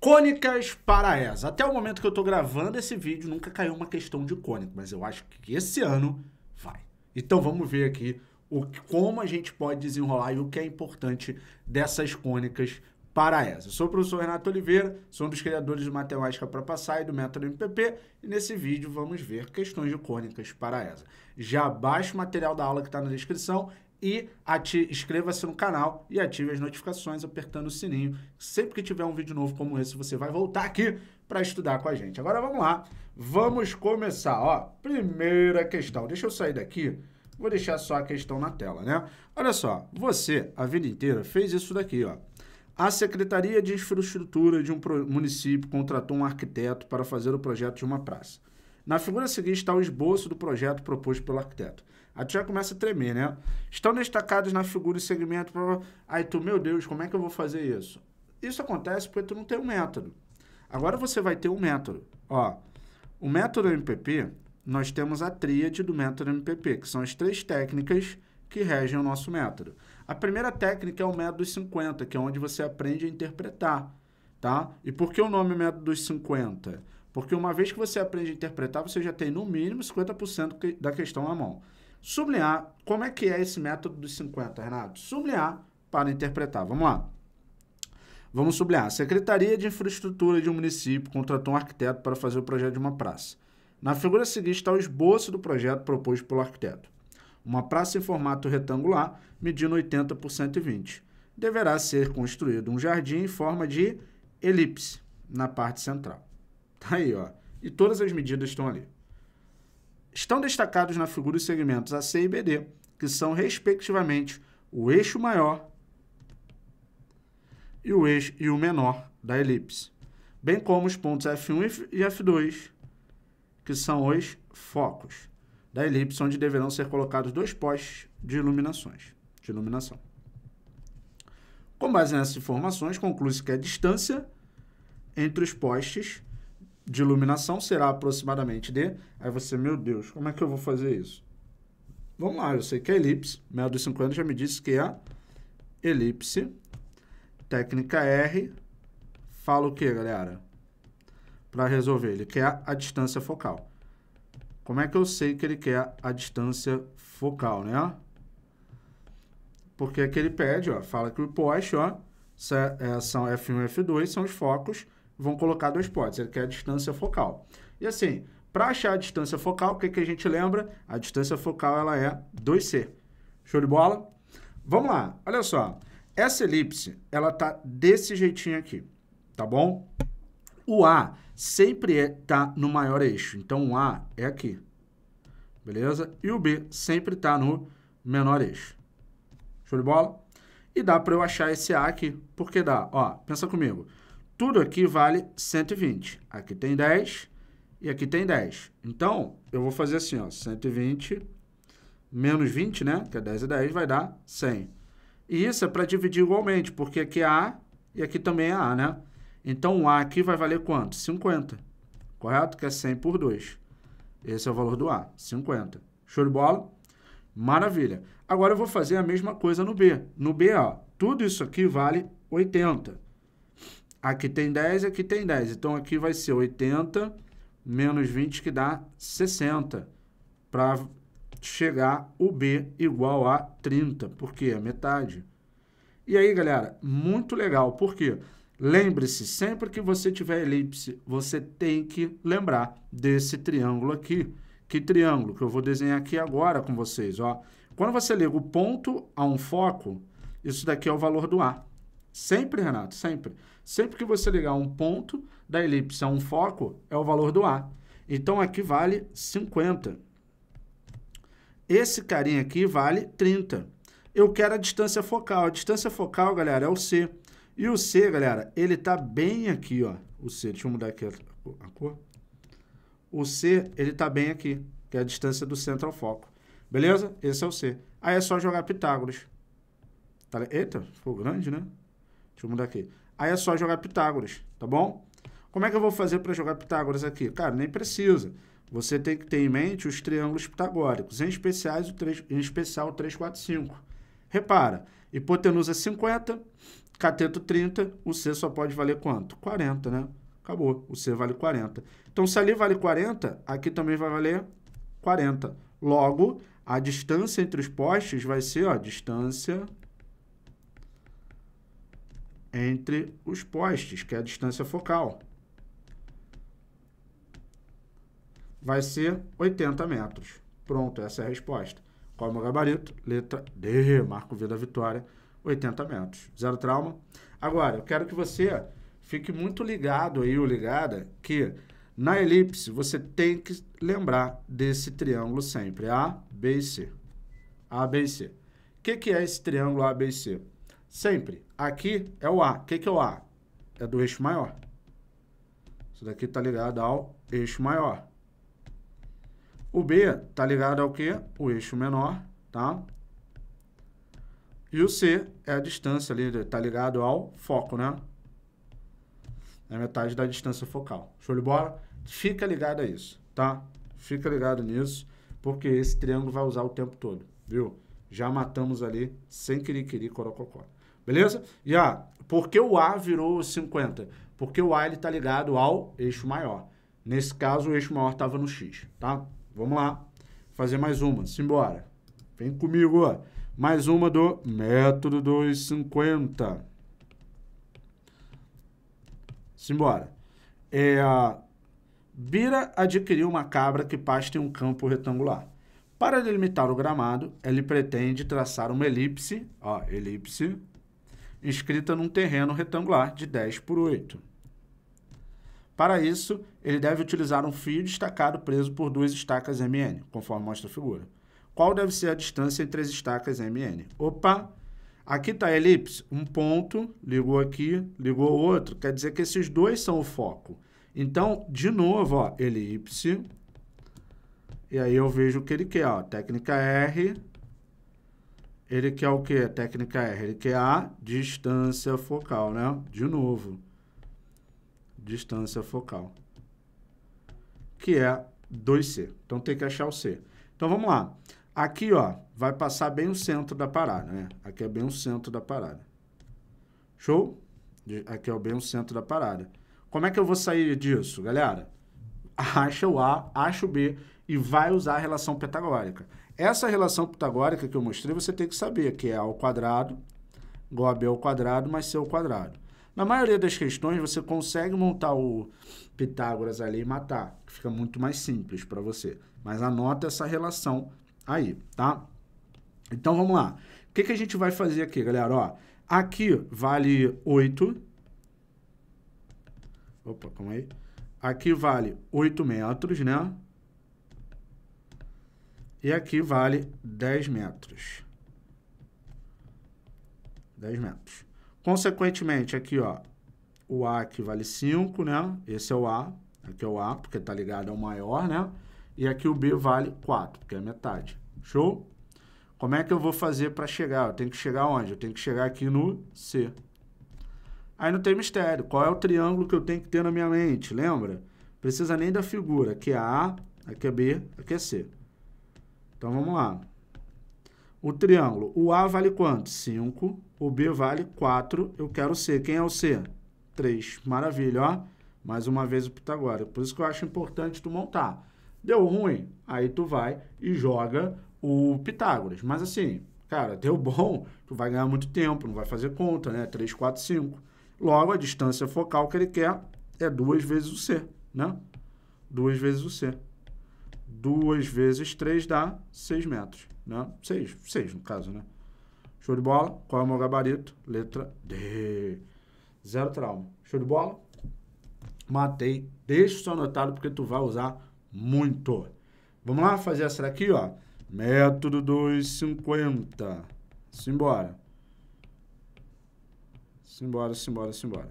Cônicas para ESA. Até o momento que eu estou gravando esse vídeo, nunca caiu uma questão de cônica, mas eu acho que esse ano vai. Então vamos ver aqui o, como a gente pode desenrolar e o que é importante dessas cônicas para ESA. Eu sou o professor Renato Oliveira, sou um dos criadores de Matemática para Passar e do Método MPP, e nesse vídeo vamos ver questões de cônicas para ESA. Já baixe o material da aula que está na descrição e inscreva-se no canal e ative as notificações apertando o sininho. Sempre que tiver um vídeo novo como esse, você vai voltar aqui para estudar com a gente. Agora vamos lá, vamos começar. Ó, primeira questão, deixa eu sair daqui, vou deixar só a questão na tela, né? Olha só, você, a vida inteira, fez isso daqui, ó. A Secretaria de Infraestrutura de um município contratou um arquiteto para fazer o projeto de uma praça. Na figura seguinte está o esboço do projeto proposto pelo arquiteto. Aí tu já começa a tremer, né? Estão destacados na figura e segmento. Aí tu, meu Deus, como é que eu vou fazer isso? Isso acontece porque tu não tem um método. Agora você vai ter um método. Ó, o método MPP, nós temos a tríade do método MPP, que são as três técnicas que regem o nosso método. A primeira técnica é o método dos 50, que é onde você aprende a interpretar, tá? E por que o nome método dos 50? Porque uma vez que você aprende a interpretar, você já tem no mínimo 50% da questão na mão. Sublinhar, como é que é esse método dos 50, Renato? Sublinhar para interpretar. Vamos lá. Vamos sublinhar. A Secretaria de Infraestrutura de um município contratou um arquiteto para fazer o projeto de uma praça. Na figura seguinte está o esboço do projeto proposto pelo arquiteto. Uma praça em formato retangular, medindo 80 por 120. Deverá ser construído um jardim em forma de elipse na parte central. Tá aí, ó. E todas as medidas estão ali. Estão destacados na figura os segmentos AC e BD, que são, respectivamente, o eixo maior e o eixo e o menor da elipse, bem como os pontos F1 e F2, que são os focos da elipse, onde deverão ser colocados dois postes de iluminações, de iluminação. Com base nessas informações, conclui-se que a distância entre os postes de iluminação será aproximadamente de... Aí você, meu Deus, como é que eu vou fazer isso? Vamos lá, eu sei que é elipse. Método de 50 já me disse que é elipse. Técnica R. Fala o que, galera? Para resolver, ele quer a distância focal. Como é que eu sei que ele quer a distância focal, né? Porque aqui ele pede, ó, fala que o poste, ó, é, são F1 e F2, são os focos vão colocar dois potes, ele quer a distância focal. E assim, para achar a distância focal, o que, que a gente lembra? A distância focal ela é 2C. Show de bola? Vamos lá, olha só. Essa elipse, ela tá desse jeitinho aqui, tá bom? O A sempre está é, no maior eixo, então o A é aqui, beleza? E o B sempre está no menor eixo. Show de bola? E dá para eu achar esse A aqui, porque dá, ó, pensa comigo tudo aqui vale 120. Aqui tem 10 e aqui tem 10. Então, eu vou fazer assim, ó, 120 menos 20, né, que é 10 e 10, vai dar 100. E isso é para dividir igualmente, porque aqui é A e aqui também é A, né? Então, o A aqui vai valer quanto? 50, correto? Que é 100 por 2. Esse é o valor do A, 50. Show de bola? Maravilha. Agora eu vou fazer a mesma coisa no B. No B, ó, tudo isso aqui vale 80. Aqui tem 10, aqui tem 10. Então, aqui vai ser 80 menos 20, que dá 60. Para chegar o B igual a 30, porque é metade. E aí, galera, muito legal. Por quê? Lembre-se, sempre que você tiver elipse, você tem que lembrar desse triângulo aqui. Que triângulo? Que eu vou desenhar aqui agora com vocês. Ó. Quando você liga o ponto a um foco, isso daqui é o valor do A. Sempre, Renato, sempre. Sempre que você ligar um ponto da elipse a um foco, é o valor do A. Então, aqui vale 50. Esse carinha aqui vale 30. Eu quero a distância focal. A distância focal, galera, é o C. E o C, galera, ele tá bem aqui, ó. O C, deixa eu mudar aqui a cor. O C, ele tá bem aqui, que é a distância do centro ao foco. Beleza? Esse é o C. Aí é só jogar Pitágoras. Tá, eita, ficou grande, né? Deixa eu mudar aqui. Aí é só jogar Pitágoras, tá bom? Como é que eu vou fazer para jogar Pitágoras aqui? Cara, nem precisa. Você tem que ter em mente os triângulos pitagóricos, em, especiais, o 3, em especial o 3, 4, 5. Repara, hipotenusa 50, cateto 30, o C só pode valer quanto? 40, né? Acabou, o C vale 40. Então, se ali vale 40, aqui também vai valer 40. Logo, a distância entre os postes vai ser, ó, distância entre os postes, que é a distância focal. Vai ser 80 metros. Pronto, essa é a resposta. Qual é o meu gabarito? Letra D, marco V da vitória, 80 metros. Zero trauma. Agora, eu quero que você fique muito ligado aí, ou ligada, que na elipse você tem que lembrar desse triângulo sempre. A, B e C. A, B e C. O que, que é esse triângulo A, B e C? Sempre. Aqui é o A. O que, que é o A? É do eixo maior. Isso daqui está ligado ao eixo maior. O B está ligado ao quê? O eixo menor, tá? E o C é a distância ali, está ligado ao foco, né? É metade da distância focal. Show de bola? Fica ligado a isso, tá? Fica ligado nisso, porque esse triângulo vai usar o tempo todo, viu? Já matamos ali sem querer corococó. Beleza? E ah, por que o A virou 50? Porque o A está ligado ao eixo maior. Nesse caso, o eixo maior estava no X, tá? Vamos lá. Fazer mais uma. Simbora. Vem comigo, ó. Mais uma do método 250. Simbora. É, Bira adquiriu uma cabra que pasta em um campo retangular. Para delimitar o gramado, ele pretende traçar uma elipse, ó, elipse, inscrita num terreno retangular de 10 por 8. Para isso, ele deve utilizar um fio destacado preso por duas estacas MN, conforme mostra a figura. Qual deve ser a distância entre as estacas MN? Opa! Aqui está a elipse, um ponto, ligou aqui, ligou outro, quer dizer que esses dois são o foco. Então, de novo, ó, elipse, e aí eu vejo o que ele quer, ó, técnica R, ele quer o que? Técnica R, ele quer a distância focal, né? De novo, distância focal, que é 2C. Então, tem que achar o C. Então, vamos lá. Aqui, ó, vai passar bem o centro da parada, né? Aqui é bem o centro da parada. Show? Aqui é bem o centro da parada. Como é que eu vou sair disso, galera? Acha o A, acha o B e vai usar a relação pitagórica. Essa relação pitagórica que eu mostrei, você tem que saber que é ao quadrado igual a B ao quadrado mais C ao quadrado. Na maioria das questões, você consegue montar o Pitágoras ali e matar, que fica muito mais simples para você. Mas anota essa relação aí, tá? Então, vamos lá. O que, que a gente vai fazer aqui, galera? Ó, aqui vale 8. Opa, calma aí. Aqui vale 8 metros, né? E aqui vale 10 metros. 10 metros. Consequentemente, aqui, ó, o A aqui vale 5, né? Esse é o A. Aqui é o A, porque tá ligado ao maior, né? E aqui o B vale 4, porque é metade. Show? Como é que eu vou fazer para chegar? Eu tenho que chegar onde? Eu tenho que chegar aqui no C. Aí não tem mistério. Qual é o triângulo que eu tenho que ter na minha mente? Lembra? Precisa nem da figura. Aqui é A, aqui é B, aqui é C. Então, vamos lá. O triângulo, o A vale quanto? 5. O B vale 4. Eu quero C. Quem é o C? 3. Maravilha, ó. Mais uma vez o Pitagórico. Por isso que eu acho importante tu montar. Deu ruim? Aí tu vai e joga o Pitágoras. Mas assim, cara, deu bom, tu vai ganhar muito tempo, não vai fazer conta, né? 3, 4, 5. Logo, a distância focal que ele quer é duas vezes o C, né? Duas vezes o C. 2 vezes 3 dá 6 metros, né? 6, 6 no caso, né? Show de bola? Qual é o meu gabarito? Letra D. Zero trauma. Show de bola? Matei. Deixa isso anotado porque tu vai usar muito. Vamos lá fazer essa daqui, ó. Método 250. Simbora. Simbora, simbora, simbora.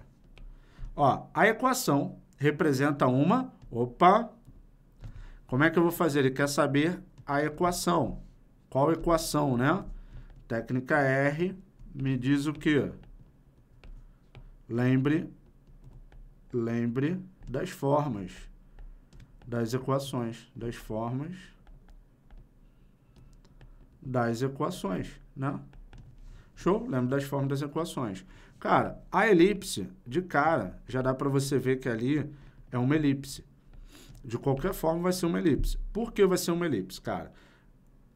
Ó, a equação representa uma... Opa! Como é que eu vou fazer? Ele quer saber a equação. Qual equação, né? Técnica R me diz o quê? Lembre, lembre das formas, das equações, das formas das equações, né? Show? Lembre das formas das equações. Cara, a elipse, de cara, já dá para você ver que ali é uma elipse. De qualquer forma, vai ser uma elipse. Por que vai ser uma elipse, cara?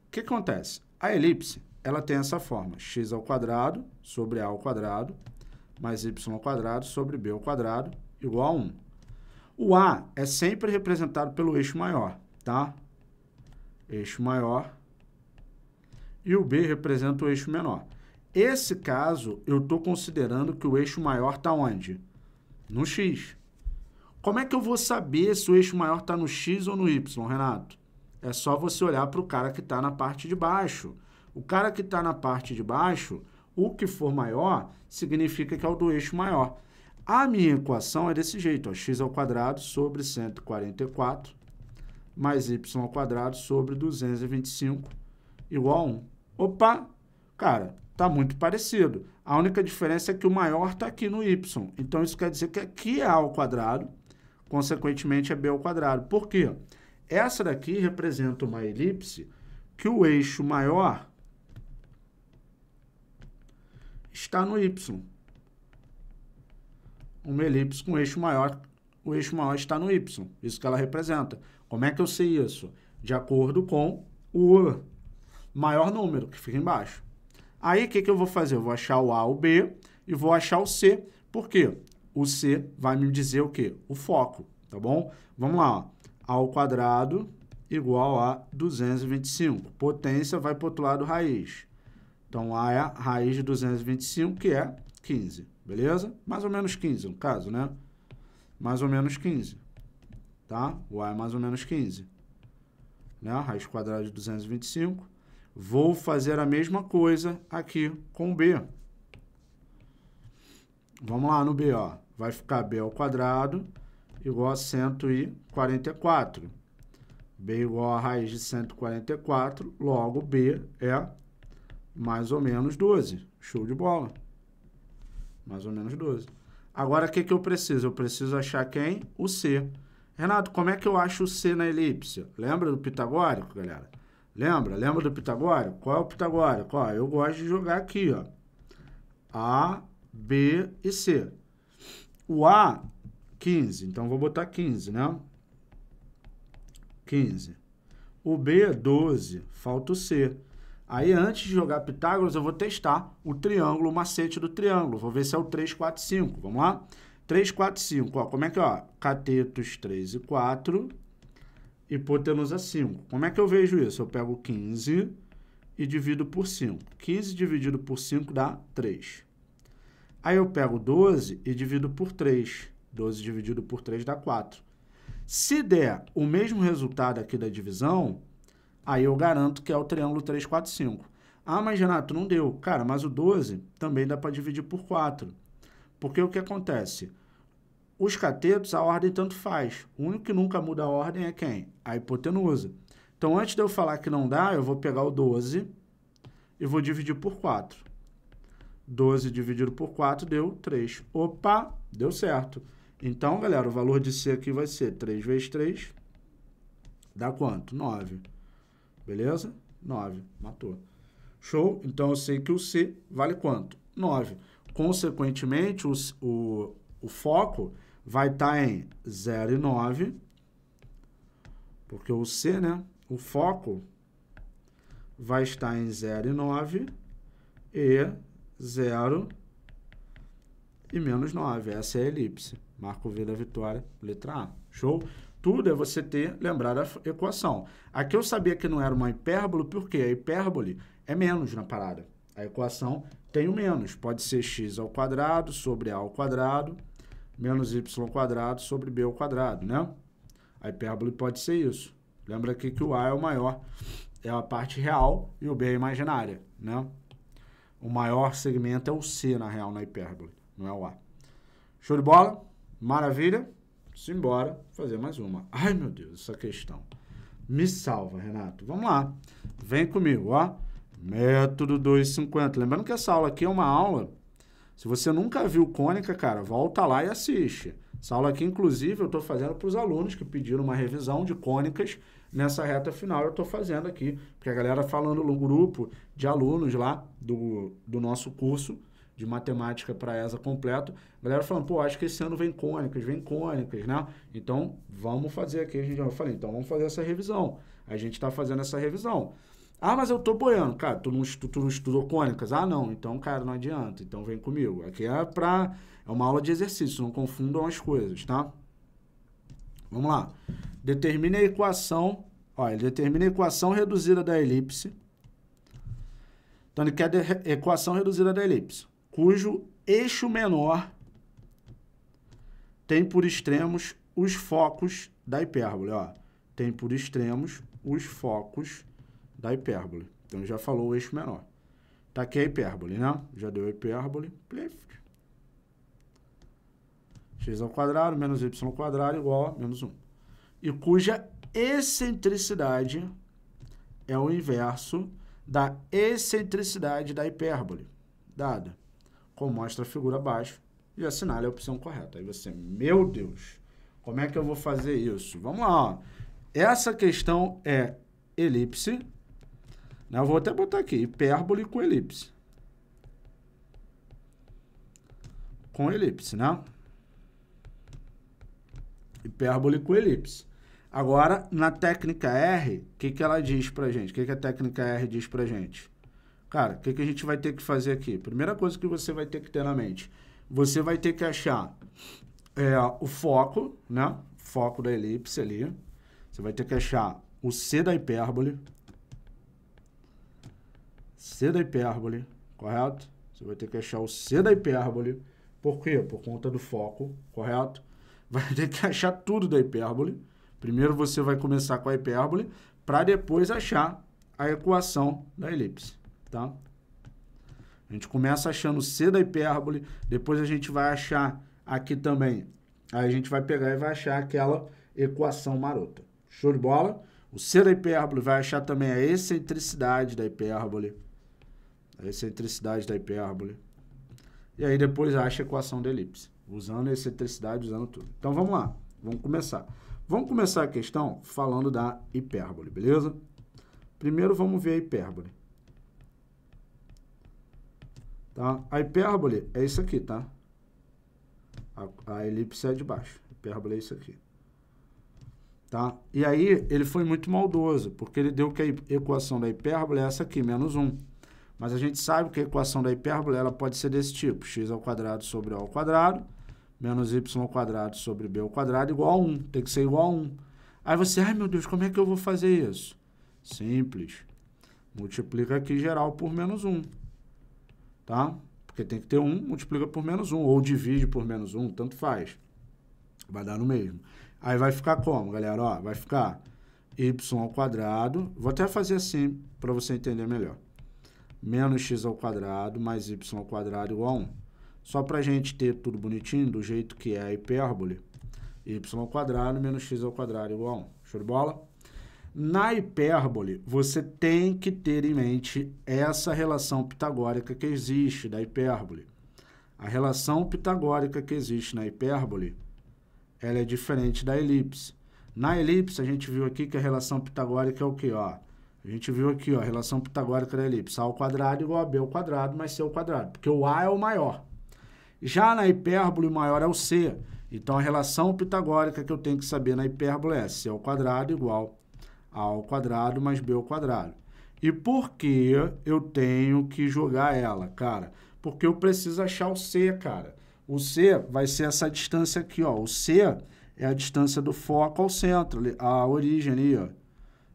O que acontece? A elipse, ela tem essa forma, x ao quadrado sobre a ao quadrado, mais y ao quadrado sobre b ao quadrado, igual a 1. O a é sempre representado pelo eixo maior, tá? Eixo maior. E o b representa o eixo menor. Esse caso, eu estou considerando que o eixo maior está onde? No x. Como é que eu vou saber se o eixo maior está no x ou no y, Renato? É só você olhar para o cara que está na parte de baixo. O cara que está na parte de baixo, o que for maior, significa que é o do eixo maior. A minha equação é desse jeito, ó, x ao quadrado sobre 144 mais y ao quadrado sobre 225 igual a 1. Opa! Cara, tá muito parecido. A única diferença é que o maior está aqui no y. Então, isso quer dizer que aqui é a ao quadrado consequentemente é b ao quadrado. Por quê? Essa daqui representa uma elipse que o eixo maior está no y. Uma elipse com eixo maior, o eixo maior está no y. Isso que ela representa. Como é que eu sei isso? De acordo com o maior número que fica embaixo. Aí, o que, que eu vou fazer? Eu vou achar o A, o B e vou achar o C. Por quê? O C vai me dizer o quê? O foco, tá bom? Vamos lá. A ao quadrado igual a 225. Potência vai para o outro lado raiz. Então, A é a raiz de 225, que é 15, beleza? Mais ou menos 15, no caso, né? Mais ou menos 15, tá? O A é mais ou menos 15. Né? Raiz quadrada de 225. Vou fazer a mesma coisa aqui com o B. Vamos lá no B, ó vai ficar b ao quadrado igual a 144. b igual a raiz de 144, logo b é mais ou menos 12. Show de bola. Mais ou menos 12. Agora, o que, que eu preciso? Eu preciso achar quem? O C. Renato, como é que eu acho o C na elipse? Lembra do pitagórico, galera? Lembra? Lembra do pitagórico? Qual é o pitagórico? Ó, eu gosto de jogar aqui, ó. A, B e C. O A, 15. Então, vou botar 15, né? 15. O B, 12. Falta o C. Aí, antes de jogar Pitágoras, eu vou testar o triângulo, o macete do triângulo. Vou ver se é o 3, 4, 5. Vamos lá? 3, 4, 5. Ó, como é que é? Catetos 3 e 4. Hipotenusa 5. Como é que eu vejo isso? Eu pego 15 e divido por 5. 15 dividido por 5 dá 3. Aí eu pego 12 e divido por 3. 12 dividido por 3 dá 4. Se der o mesmo resultado aqui da divisão, aí eu garanto que é o triângulo 3, 4, 5. Ah, mas Renato, não deu. Cara, mas o 12 também dá para dividir por 4. Porque o que acontece? Os catetos, a ordem tanto faz. O único que nunca muda a ordem é quem? A hipotenusa. Então, antes de eu falar que não dá, eu vou pegar o 12 e vou dividir por 4. 12 dividido por 4 deu 3. Opa, deu certo. Então, galera, o valor de C aqui vai ser 3 vezes 3, dá quanto? 9. Beleza? 9. Matou. Show? Então, eu sei que o C vale quanto? 9. Consequentemente, o, o, o foco vai estar tá em 0 e 9, porque o C, né? O foco vai estar em 0 e 9 e 0 e menos 9. Essa é a elipse. Marco V da vitória, letra A. Show? Tudo é você ter lembrado a equação. Aqui eu sabia que não era uma hipérbole, porque a hipérbole é menos na parada. A equação tem o menos. Pode ser x ao quadrado sobre a ao quadrado, menos y ao quadrado sobre b ao quadrado, né? A hipérbole pode ser isso. Lembra aqui que o a é o maior, é a parte real, e o b é imaginária, né? O maior segmento é o C, na real, na hipérbole, não é o A. Show de bola? Maravilha? Simbora fazer mais uma. Ai, meu Deus, essa questão. Me salva, Renato. Vamos lá. Vem comigo, ó. Método 250. Lembrando que essa aula aqui é uma aula. Se você nunca viu cônica, cara, volta lá e assiste. Essa aula aqui, inclusive, eu estou fazendo para os alunos que pediram uma revisão de cônicas nessa reta final eu estou fazendo aqui, porque a galera falando no grupo de alunos lá do, do nosso curso de matemática para essa completo. A galera falando, pô, acho que esse ano vem cônicas, vem cônicas, né? Então, vamos fazer aqui, a gente já falei, então vamos fazer essa revisão. A gente está fazendo essa revisão. Ah, mas eu tô boiando. Cara, tu não, tu, não estudou cônicas? Ah, não. Então, cara, não adianta. Então, vem comigo. Aqui é pra... É uma aula de exercício, não confundam as coisas, tá? Vamos lá. Determine a equação... Ó, ele determina a equação reduzida da elipse. Então, ele quer a equação reduzida da elipse cujo eixo menor tem por extremos os focos da hipérbole. Ó. Tem por extremos os focos da hipérbole. Então, já falou o eixo menor. Tá aqui a hipérbole, né? Já deu a hipérbole. X ao quadrado menos y ao quadrado igual a menos 1. E cuja excentricidade é o inverso da excentricidade da hipérbole dada como mostra a figura abaixo, e assinale a opção correta. Aí você, meu Deus, como é que eu vou fazer isso? Vamos lá, ó. Essa questão é elipse, né? Eu vou até botar aqui, hipérbole com elipse. Com elipse, né? Hipérbole com elipse. Agora, na técnica R, o que, que ela diz pra gente? O que, que a técnica R diz pra gente? Cara, o que, que a gente vai ter que fazer aqui? Primeira coisa que você vai ter que ter na mente. Você vai ter que achar é, o foco, né? Foco da elipse ali. Você vai ter que achar o C da hipérbole. C da hipérbole, correto? Você vai ter que achar o C da hipérbole. Por quê? Por conta do foco, correto? Vai ter que achar tudo da hipérbole. Primeiro você vai começar com a hipérbole para depois achar a equação da elipse tá? A gente começa achando C da hipérbole, depois a gente vai achar aqui também. Aí a gente vai pegar e vai achar aquela equação marota. Show de bola? O C da hipérbole vai achar também a excentricidade da hipérbole. A excentricidade da hipérbole. E aí depois acha a equação da elipse. Usando excentricidade, usando tudo. Então vamos lá. Vamos começar. Vamos começar a questão falando da hipérbole, beleza? Primeiro vamos ver a hipérbole. Tá? A hipérbole é isso aqui, tá? A, a elipse é de baixo. A hipérbole é isso aqui. Tá? E aí, ele foi muito maldoso, porque ele deu que a equação da hipérbole é essa aqui, menos 1. Mas a gente sabe que a equação da hipérbole ela pode ser desse tipo, x ao quadrado sobre a ao quadrado, menos y quadrado sobre b ao quadrado, igual a 1. Tem que ser igual a 1. Aí você, ai meu Deus, como é que eu vou fazer isso? Simples. Multiplica aqui geral por menos 1 tá? Porque tem que ter 1, multiplica por menos 1, ou divide por menos 1, tanto faz. Vai dar no mesmo. Aí vai ficar como, galera? Ó, vai ficar y ao quadrado, vou até fazer assim para você entender melhor. Menos x ao quadrado mais y ao quadrado igual a 1. Só para a gente ter tudo bonitinho, do jeito que é a hipérbole, y quadrado menos x ao quadrado igual a 1. Show de bola? Na hipérbole, você tem que ter em mente essa relação pitagórica que existe da hipérbole. A relação pitagórica que existe na hipérbole, ela é diferente da elipse. Na elipse, a gente viu aqui que a relação pitagórica é o quê? Ó? A gente viu aqui ó, a relação pitagórica da elipse. A ao quadrado igual a B ao quadrado mais C ao quadrado, porque o A é o maior. Já na hipérbole, maior é o C. Então, a relação pitagórica que eu tenho que saber na hipérbole é C ao quadrado igual a ao quadrado mais b ao quadrado. E por que eu tenho que jogar ela, cara? Porque eu preciso achar o C, cara. O C vai ser essa distância aqui, ó. O C é a distância do foco ao centro, a origem ali, ó.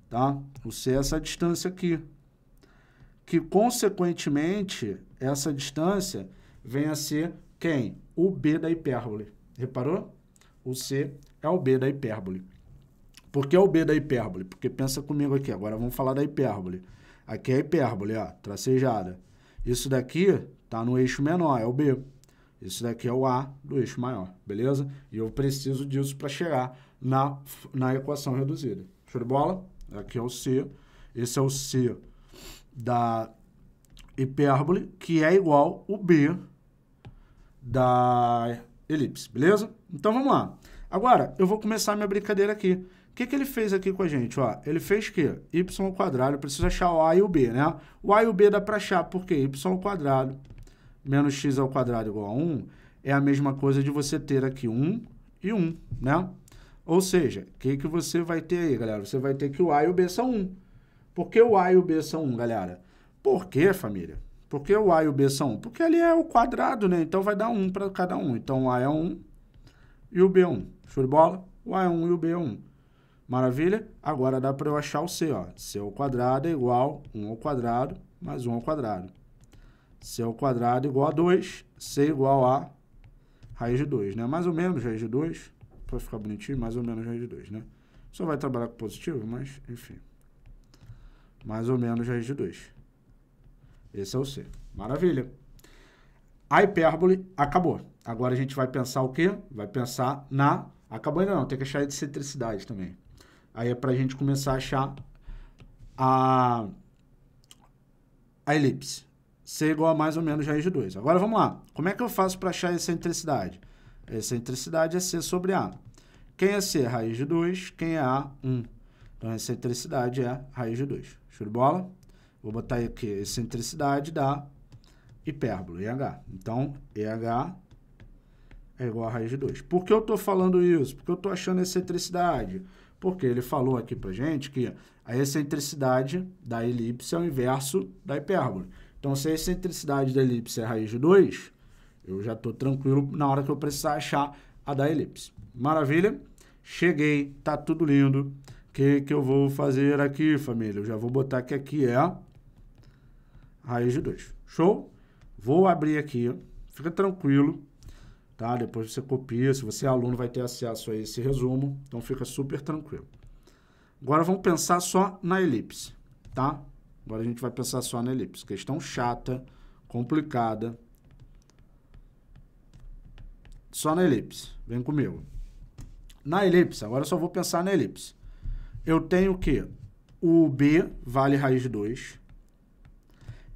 Tá? O C é essa distância aqui. Que, consequentemente, essa distância vem a ser quem? O B da hipérbole. Reparou? O C é o B da hipérbole. Por que o B da hipérbole? Porque pensa comigo aqui, agora vamos falar da hipérbole. Aqui é a hipérbole, ó, tracejada. Isso daqui está no eixo menor, é o B. Isso daqui é o A do eixo maior, beleza? E eu preciso disso para chegar na, na equação reduzida. Show de bola? Aqui é o C. Esse é o C da hipérbole, que é igual o B da elipse, beleza? Então, vamos lá. Agora, eu vou começar minha brincadeira aqui que, que ele fez aqui com a gente? Ó, ele fez que y ao quadrado, eu preciso achar o a e o b, né? O a e o b dá para achar, porque y ao quadrado menos x ao quadrado igual a 1 é a mesma coisa de você ter aqui 1 e 1, né? Ou seja, o que, que você vai ter aí, galera? Você vai ter que o A e o B são 1. Por que o A e o B são 1, galera? Por que, família? Por que o A e o B são 1? Porque ali é o quadrado, né? Então vai dar 1 para cada um. Então o A é 1 e o B é 1. Show de bola? O A é 1 e o B é 1. Maravilha? Agora dá para eu achar o C, ó. C ao quadrado é igual a 1 ao quadrado mais 1 ao quadrado. C ao quadrado igual a 2, C igual a raiz de 2, né? Mais ou menos raiz de 2 para ficar bonitinho, mais ou menos raiz de 2, né? Só vai trabalhar com positivo, mas, enfim. Mais ou menos raiz de 2. Esse é o C. Maravilha. A hipérbole acabou. Agora a gente vai pensar o quê? Vai pensar na... Acabou ainda não, tem que achar a excentricidade também. Aí é para a gente começar a achar a, a elipse. C igual a mais ou menos raiz de 2. Agora vamos lá. Como é que eu faço para achar a excentricidade? Excentricidade é C sobre A. Quem é C? Raiz de 2. Quem é A? 1. Então, a excentricidade é raiz de 2. Show de bola? Vou botar aqui excentricidade da hipérbole, EH. Então, EH é igual a raiz de 2. Por que eu estou falando isso? Porque eu estou achando excentricidade. Porque ele falou aqui para gente que a excentricidade da elipse é o inverso da hipérbole. Então, se a excentricidade da elipse é raiz de 2, eu já estou tranquilo na hora que eu precisar achar a da elipse. Maravilha? Cheguei, tá tudo lindo. O que, que eu vou fazer aqui, família? Eu já vou botar que aqui é raiz de 2. Show? Vou abrir aqui, fica tranquilo, tá? Depois você copia, se você é aluno vai ter acesso a esse resumo, então fica super tranquilo. Agora vamos pensar só na elipse, tá? Agora a gente vai pensar só na elipse. Questão chata, complicada, só na elipse. Vem comigo. Na elipse, agora eu só vou pensar na elipse. Eu tenho que o B vale raiz de 2.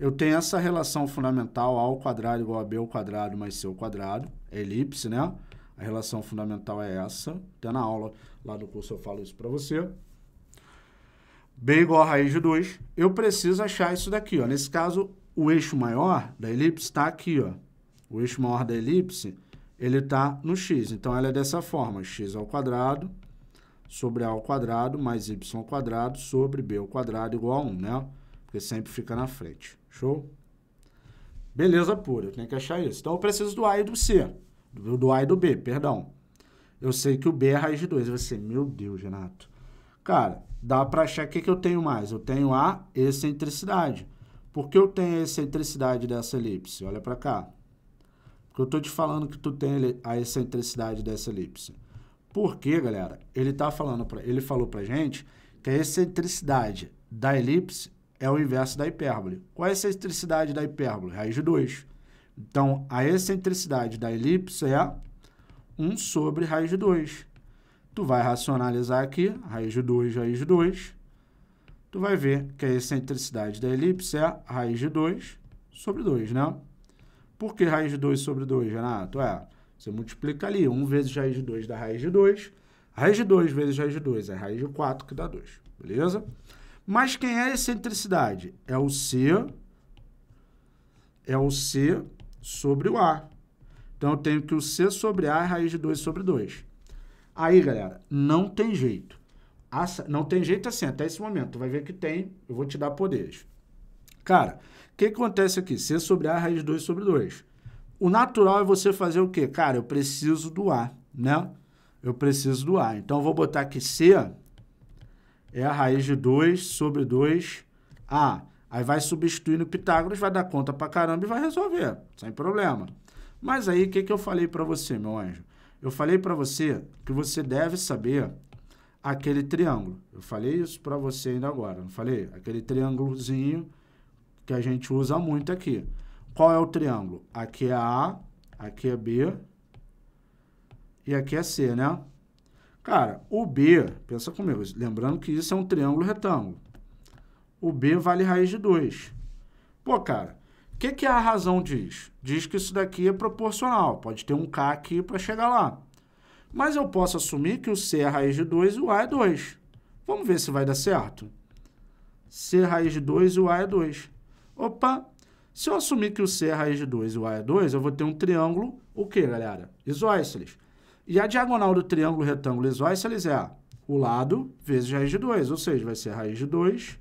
Eu tenho essa relação fundamental A ao quadrado igual a B ao quadrado mais C ao quadrado. É elipse, né? A relação fundamental é essa. Até na aula lá do curso eu falo isso para você. B igual a raiz de 2. Eu preciso achar isso daqui, ó. Nesse caso, o eixo maior da elipse está aqui, ó. O eixo maior da elipse ele está no x. Então, ela é dessa forma, x ao quadrado sobre a ao quadrado mais y ao quadrado sobre b ao quadrado igual a 1, né? Porque sempre fica na frente. Show? Beleza pura, eu tenho que achar isso. Então, eu preciso do A e do C. Do, A e do B, perdão. Eu sei que o B é raiz de 2. Você, meu Deus, Renato. Cara, dá para achar o que, que eu tenho mais? Eu tenho a excentricidade. Por que eu tenho a excentricidade dessa elipse? Olha para cá. Porque eu estou te falando que tu tem a excentricidade dessa elipse. Por quê, galera? Ele tá falando pra, ele falou pra gente que a excentricidade da elipse é o inverso da hipérbole. Qual é a excentricidade da hipérbole? Raiz de 2. Então, a excentricidade da elipse é 1 sobre raiz de 2. Tu vai racionalizar aqui, raiz de 2, raiz de 2. Tu vai ver que a excentricidade da elipse é raiz de 2 sobre 2, né? Por que raiz de 2 sobre 2, Renato? É, você multiplica ali, 1 vezes raiz de 2 dá raiz de 2, raiz de 2 vezes raiz de 2 é raiz de 4 que dá 2, beleza? Mas quem é a excentricidade? É o C, é o C sobre o A. Então, eu tenho que o C sobre A é raiz de 2 sobre 2. Aí, galera, não tem jeito. Não tem jeito assim, até esse momento. Tu vai ver que tem, eu vou te dar poderes. Cara, o que acontece aqui? C sobre A raiz de 2 sobre 2. O natural é você fazer o quê? Cara, eu preciso do A, né? Eu preciso do A. Então, eu vou botar aqui C é a raiz de 2 sobre 2A. Aí vai substituindo Pitágoras, vai dar conta pra caramba e vai resolver, sem problema. Mas aí, o que, que eu falei para você, meu anjo? Eu falei para você que você deve saber aquele triângulo. Eu falei isso para você ainda agora, não falei? Aquele triângulozinho que a gente usa muito aqui. Qual é o triângulo? Aqui é A, aqui é B e aqui é C, né? Cara, o B, pensa comigo, lembrando que isso é um triângulo retângulo. O B vale raiz de 2. Pô, cara, o que, que a razão diz? Diz que isso daqui é proporcional, pode ter um K aqui para chegar lá. Mas eu posso assumir que o C é raiz de 2 e o A é 2. Vamos ver se vai dar certo. C é raiz de 2 e o A é 2. Opa, Se eu assumir que o C é raiz de 2 e o A é 2, eu vou ter um triângulo, o quê, galera? Isósceles. E a diagonal do triângulo retângulo isósceles é o lado vezes raiz de 2, ou seja, vai ser raiz de 2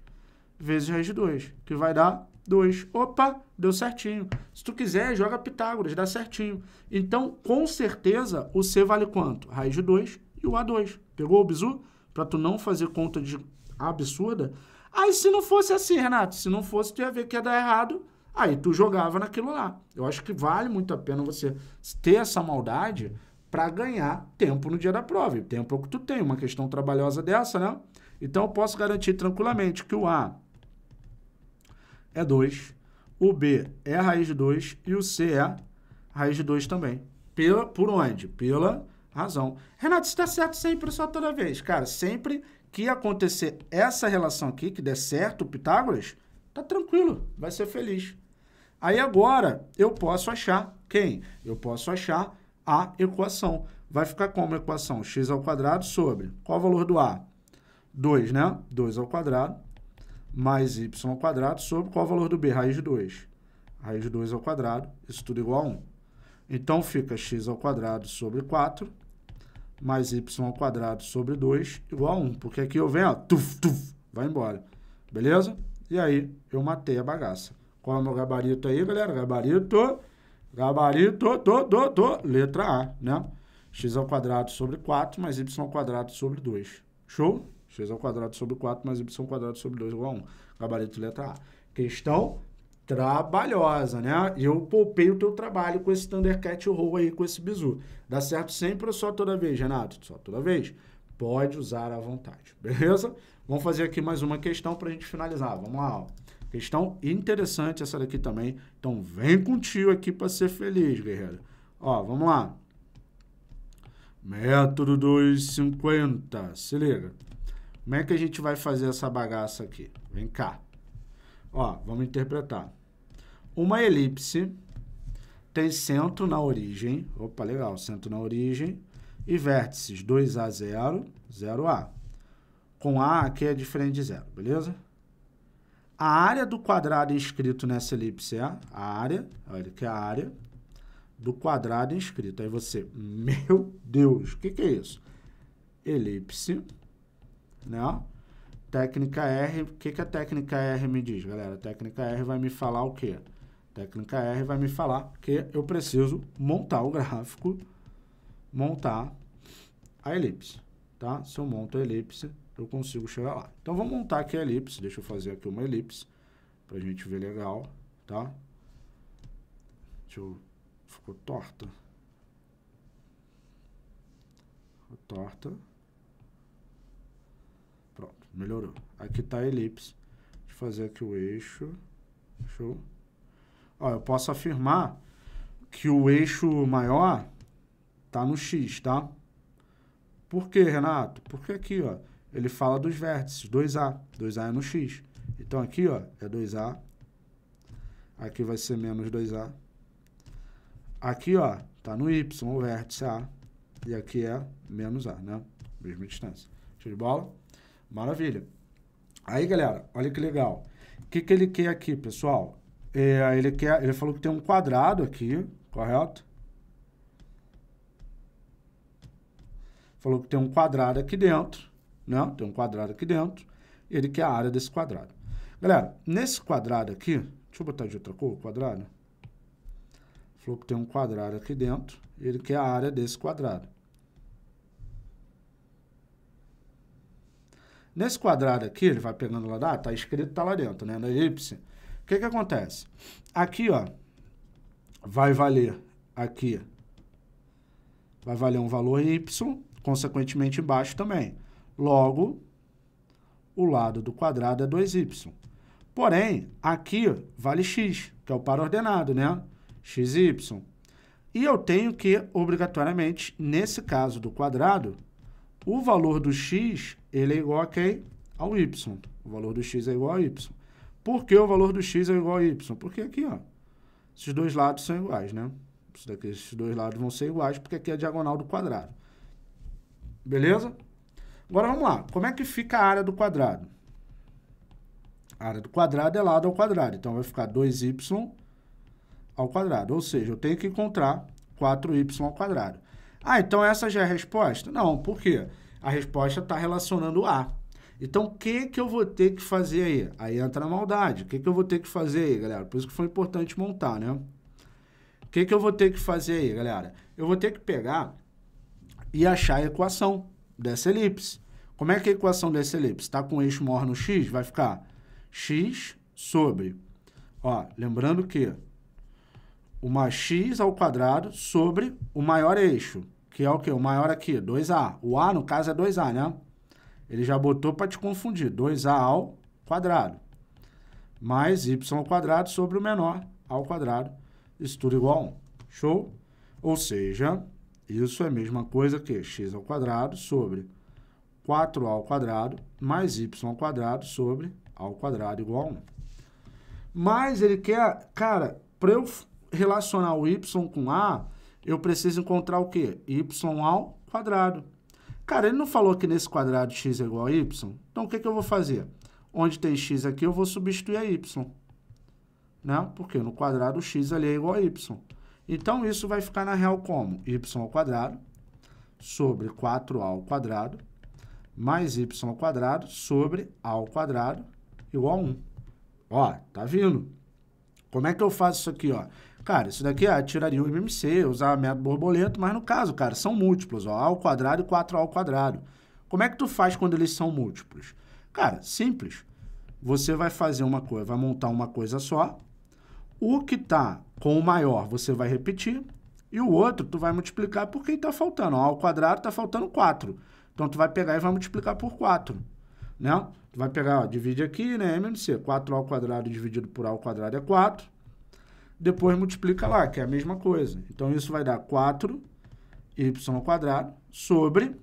vezes raiz de 2, que vai dar 2. Opa, deu certinho. Se tu quiser, joga Pitágoras, dá certinho. Então, com certeza, o C vale quanto? Raiz de 2 e o A2. Pegou o bizu? Para tu não fazer conta de absurda. Aí, se não fosse assim, Renato, se não fosse, tu ia ver que ia dar errado, aí tu jogava naquilo lá. Eu acho que vale muito a pena você ter essa maldade para ganhar tempo no dia da prova. E tempo é o que tu tem, uma questão trabalhosa dessa, né? Então, eu posso garantir tranquilamente que o A é 2, o B é a raiz de 2 e o C é raiz de 2 também. Pela, por onde? Pela razão. Renato, está certo sempre só toda vez. Cara, sempre que acontecer essa relação aqui, que der certo Pitágoras, tá tranquilo, vai ser feliz. Aí agora eu posso achar quem? Eu posso achar a equação. Vai ficar como equação? x ao quadrado sobre, qual o valor do a? 2, né? 2 ao quadrado mais y ao quadrado sobre qual o valor do b? Raiz de 2. Raiz de 2 ao quadrado, isso tudo igual a 1. Então, fica x ao quadrado sobre 4 mais y ao quadrado sobre 2 igual a 1. Porque aqui eu venho, ó, tuf, tuf, vai embora. Beleza? E aí, eu matei a bagaça. Qual é o meu gabarito aí, galera? Gabarito, gabarito, to, to, to, letra A, né? x ao quadrado sobre 4 mais y ao quadrado sobre 2. Show? x ao quadrado sobre 4 mais y ao quadrado sobre 2 igual a 1. Gabarito letra A. Questão trabalhosa, né? E eu poupei o teu trabalho com esse Thundercat Roll aí, com esse bizu. Dá certo sempre ou só toda vez, Renato? Só toda vez. Pode usar à vontade, beleza? Vamos fazer aqui mais uma questão para a gente finalizar. Vamos lá, ó. Questão interessante essa daqui também. Então, vem com tio aqui para ser feliz, guerreiro. Ó, vamos lá. Método 250. Se liga. Como é que a gente vai fazer essa bagaça aqui? Vem cá. Ó, vamos interpretar. Uma elipse tem centro na origem. Opa, legal. Centro na origem. E vértices 2A, 0, 0A. Com A aqui é diferente de zero, beleza? A área do quadrado inscrito nessa elipse é a área, olha que é a área do quadrado inscrito. Aí você, meu Deus, o que, que é isso? Elipse né? Técnica R, o que, que a técnica R me diz, galera? A técnica R vai me falar o quê? A técnica R vai me falar que eu preciso montar o gráfico, montar a elipse, tá? Se eu monto a elipse, eu consigo chegar lá. Então, vamos montar aqui a elipse. Deixa eu fazer aqui uma elipse pra gente ver legal, tá? Deixa eu... Ficou torta. Ficou torta. Melhorou. Aqui está a elipse. Deixa eu fazer aqui o eixo. Show. Ó, eu posso afirmar que o eixo maior está no X, tá? Por quê, Renato? Porque aqui, ó, ele fala dos vértices, 2A. 2A é no X. Então, aqui, ó, é 2A. Aqui vai ser menos 2A. Aqui, ó, tá no Y, o vértice A. E aqui é menos A, né? Mesma distância. Show de bola? Maravilha. Aí, galera, olha que legal. O que, que ele quer aqui, pessoal? É, ele, quer, ele falou que tem um quadrado aqui, correto? Falou que tem um quadrado aqui dentro, né? Tem um quadrado aqui dentro. Ele quer a área desse quadrado. Galera, nesse quadrado aqui, deixa eu botar de outra cor, quadrado. Falou que tem um quadrado aqui dentro. Ele quer a área desse quadrado. Nesse quadrado aqui, ele vai pegando lá, ah, tá escrito, tá lá dentro, né, na elipse. O que que acontece? Aqui, ó, vai valer aqui, vai valer um valor y, consequentemente embaixo também. Logo, o lado do quadrado é 2y. Porém, aqui vale x, que é o par ordenado, né? x y. E eu tenho que, obrigatoriamente, nesse caso do quadrado, o valor do x, ele é igual a quem? Ao y. O valor do x é igual a y. Por que o valor do x é igual a y? Porque aqui, ó, esses dois lados são iguais, né? Esses dois lados vão ser iguais, porque aqui é a diagonal do quadrado. Beleza? Agora, vamos lá. Como é que fica a área do quadrado? A área do quadrado é lado ao quadrado. Então, vai ficar 2y ao quadrado. Ou seja, eu tenho que encontrar 4y ao quadrado. Ah, então essa já é a resposta? Não, por quê? A resposta está relacionando A. Então, o que, que eu vou ter que fazer aí? Aí entra a maldade. O que, que eu vou ter que fazer aí, galera? Por isso que foi importante montar, né? O que, que eu vou ter que fazer aí, galera? Eu vou ter que pegar e achar a equação dessa elipse. Como é que a equação dessa elipse? Está com eixo maior no x, vai ficar x sobre... Ó, lembrando que uma x ao quadrado sobre o maior eixo, que é o quê? O maior aqui, 2a. O a, no caso, é 2a, né? Ele já botou para te confundir, 2a ao quadrado, mais y ao quadrado sobre o menor ao quadrado, isso tudo igual a 1. Show? Ou seja, isso é a mesma coisa que x ao quadrado sobre 4a ao quadrado mais y ao quadrado sobre a ao quadrado igual a 1. Mas ele quer, cara, para eu relacionar o y com a, eu preciso encontrar o quê? y ao quadrado. Cara, ele não falou que nesse quadrado x é igual a y? Então, o que, que eu vou fazer? Onde tem x aqui, eu vou substituir a y. Né? Porque no quadrado x ali é igual a y. Então, isso vai ficar na real como? y ao quadrado sobre 4a ao quadrado mais y ao quadrado sobre a ao quadrado igual a 1. Ó, tá vindo. Como é que eu faço isso aqui, ó? Cara, isso daqui ah, tiraria o MMC, usar método borboleta, mas no caso, cara, são múltiplos, ó, A ao quadrado e 4A ao quadrado. Como é que tu faz quando eles são múltiplos? Cara, simples. Você vai fazer uma coisa, vai montar uma coisa só. O que tá com o maior, você vai repetir. E o outro, tu vai multiplicar por quem tá faltando. Ao quadrado tá faltando 4. Então, tu vai pegar e vai multiplicar por 4. Né? Tu vai pegar, ó, divide aqui, né, MMC. 4A ao quadrado dividido por A ao quadrado é 4 depois multiplica lá, que é a mesma coisa. Então, isso vai dar 4y ao quadrado sobre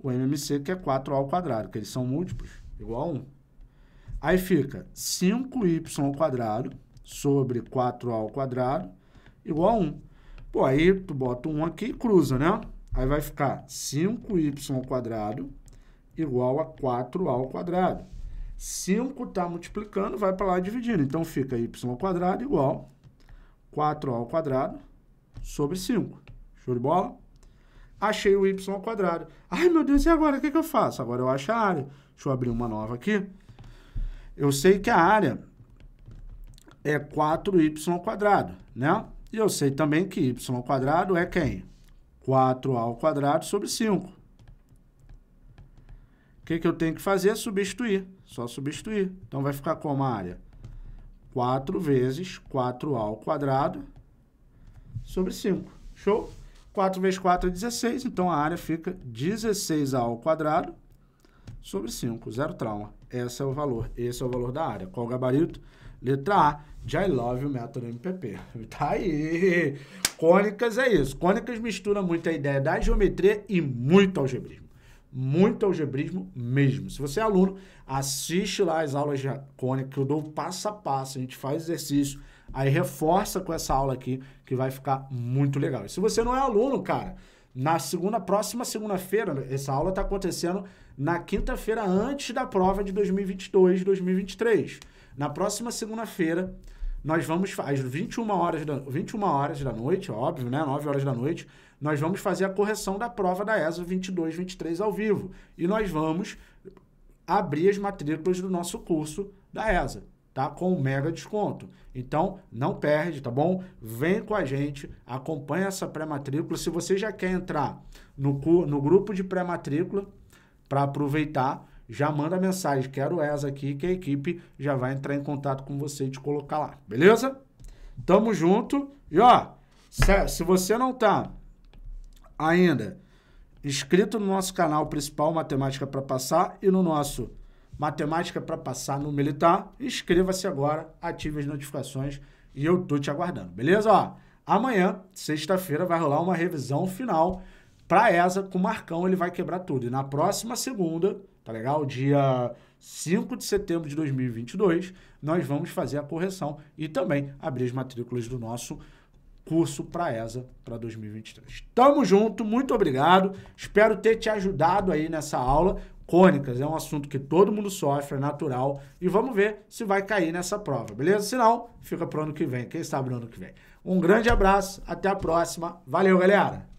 o MMC, que é 4a ao quadrado, que eles são múltiplos, igual a 1. Aí fica 5y ao quadrado sobre 4a ao quadrado igual a 1. Pô, aí tu bota 1 aqui e cruza, né? Aí vai ficar 5y ao quadrado igual a 4a ao quadrado. 5 está multiplicando, vai para lá dividindo. Então, fica y ao quadrado igual 4 ao quadrado sobre 5. Show de bola? Achei o y ao quadrado. Ai, meu Deus, e agora? O que, que eu faço? Agora eu acho a área. Deixa eu abrir uma nova aqui. Eu sei que a área é 4y ao quadrado, né? E eu sei também que y ao quadrado é quem? 4a ao quadrado sobre 5. O que, que eu tenho que fazer? Substituir. Só substituir. Então, vai ficar como a área? 4 vezes 4a ao quadrado sobre 5. Show? 4 vezes 4 é 16, então a área fica 16a ao quadrado sobre 5. Zero trauma. Esse é o valor. Esse é o valor da área. Qual o gabarito? Letra A, de I love o método MPP. Tá aí. Cônicas é isso. Cônicas mistura muito a ideia da geometria e muito algebrismo muito algebrismo mesmo. Se você é aluno, assiste lá as aulas de cônica que eu dou passo a passo, a gente faz exercício, aí reforça com essa aula aqui, que vai ficar muito legal. E se você não é aluno, cara, na segunda, próxima segunda-feira, essa aula está acontecendo na quinta-feira antes da prova de 2022, 2023. Na próxima segunda-feira, nós vamos, às 21 horas da, 21 horas da noite, óbvio, né? 9 horas da noite, nós vamos fazer a correção da prova da ESA 22, 23 ao vivo. E nós vamos abrir as matrículas do nosso curso da ESA, tá? Com mega desconto. Então, não perde, tá bom? Vem com a gente, acompanha essa pré-matrícula. Se você já quer entrar no, no grupo de pré-matrícula para aproveitar, já manda mensagem, quero ESA aqui, que a equipe já vai entrar em contato com você e te colocar lá, beleza? Tamo junto. E ó, se você não tá ainda inscrito no nosso canal principal Matemática para Passar e no nosso Matemática para Passar no Militar, inscreva-se agora, ative as notificações e eu tô te aguardando, beleza? Ó, amanhã, sexta-feira, vai rolar uma revisão final para ESA com o Marcão, ele vai quebrar tudo. E na próxima segunda, tá legal? Dia 5 de setembro de 2022, nós vamos fazer a correção e também abrir as matrículas do nosso curso para ESA para 2023. Tamo junto, muito obrigado. Espero ter te ajudado aí nessa aula. cônicas é um assunto que todo mundo sofre, é natural, e vamos ver se vai cair nessa prova, beleza? Se não, fica pro ano que vem, quem sabe no ano que vem. Um grande abraço, até a próxima, valeu galera!